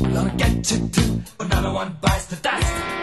Gonna get you too, another one bites the dust.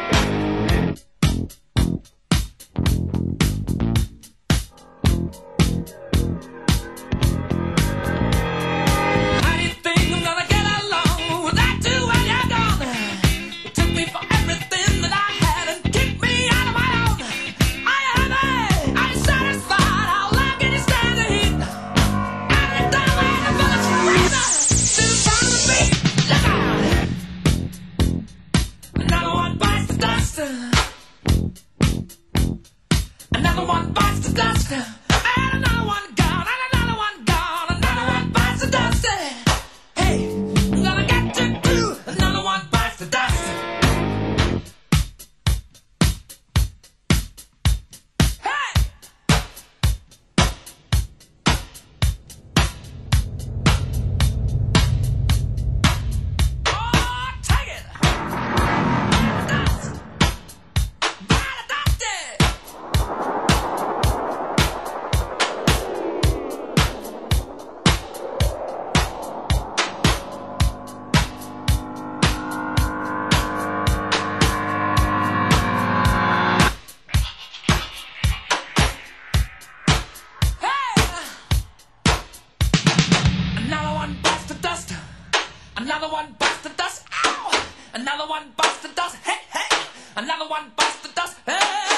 Another one busts the dust. Ow! Another one busts the dust. Hey, hey! Another one busts the dust. Hey!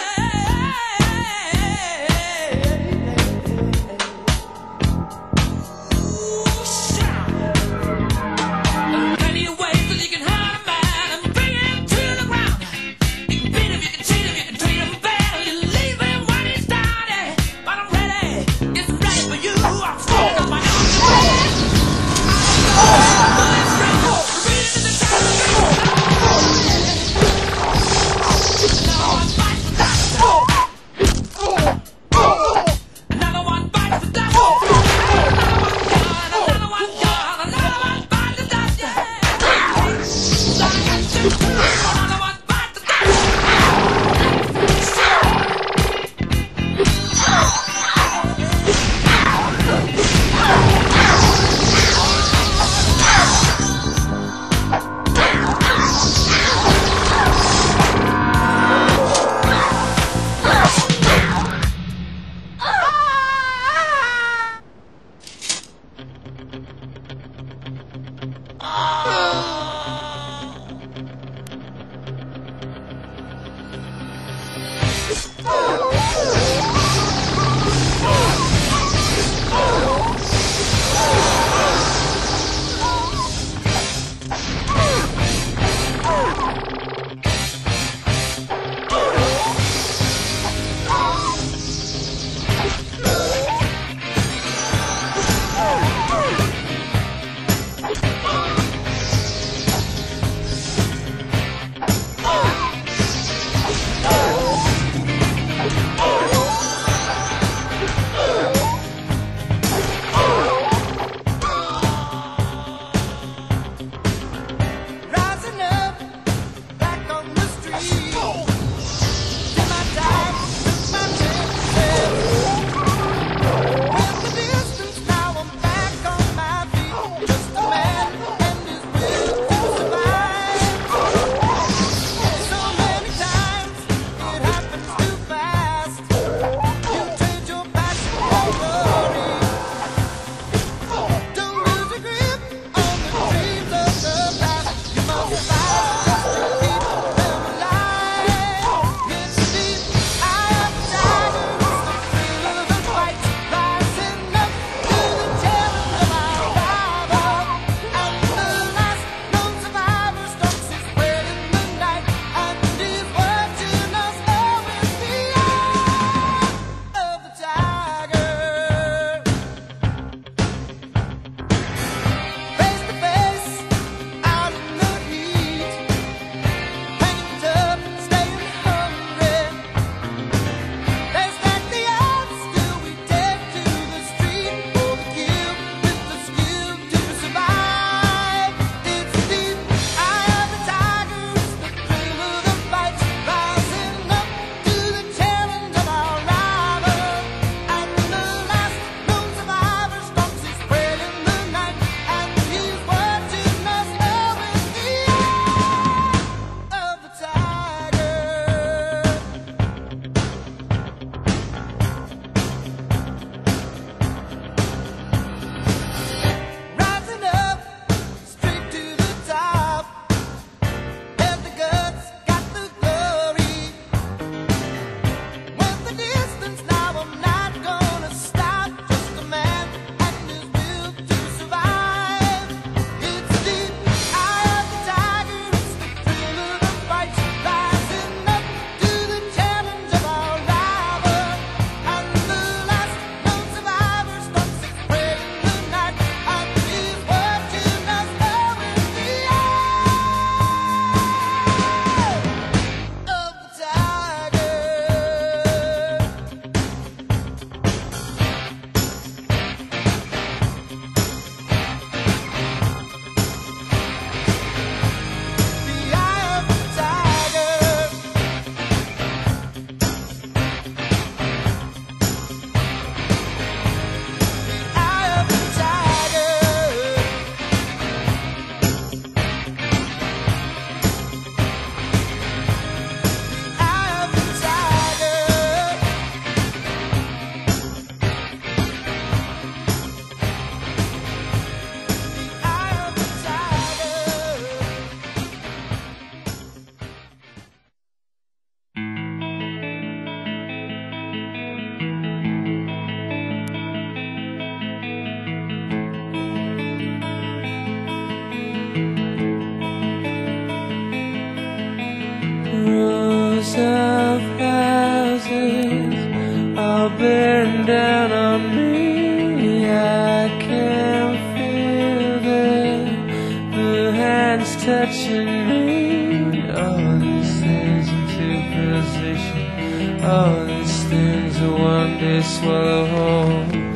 hands touching me. Oh, these things into position All these things that one day swallow whole.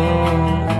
fall.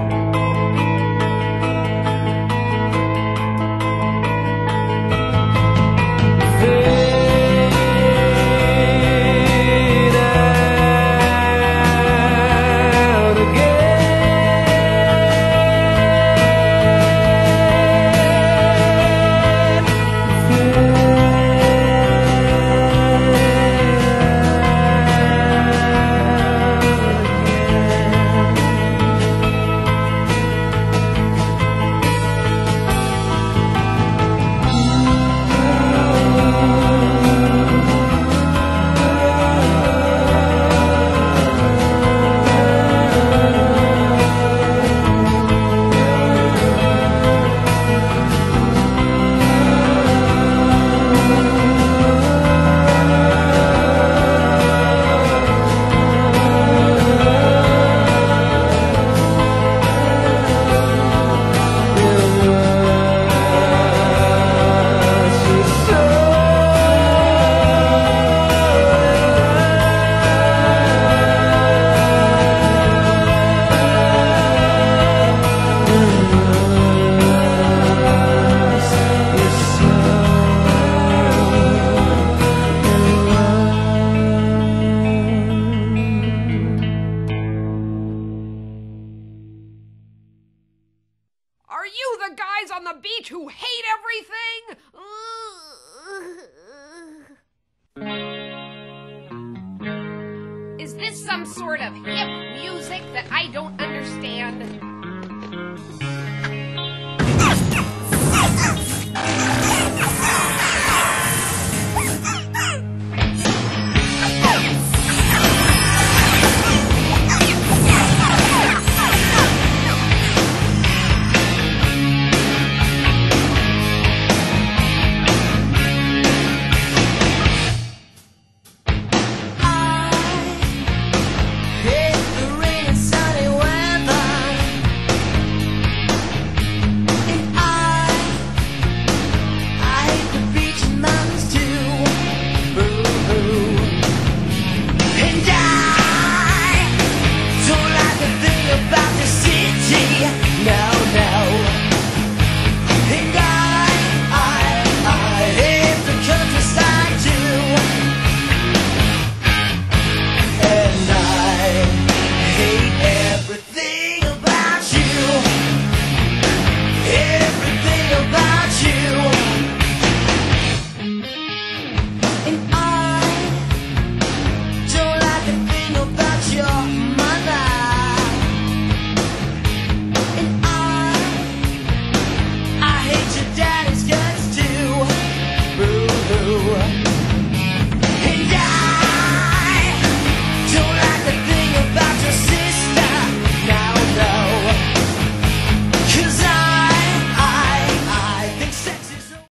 some sort of hip music that I don't understand.